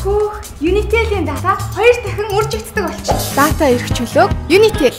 Хөөх, Unitel-ийн дата хоёр дахин үржигддэг болчих. Дата эрх чөлөөг Unitel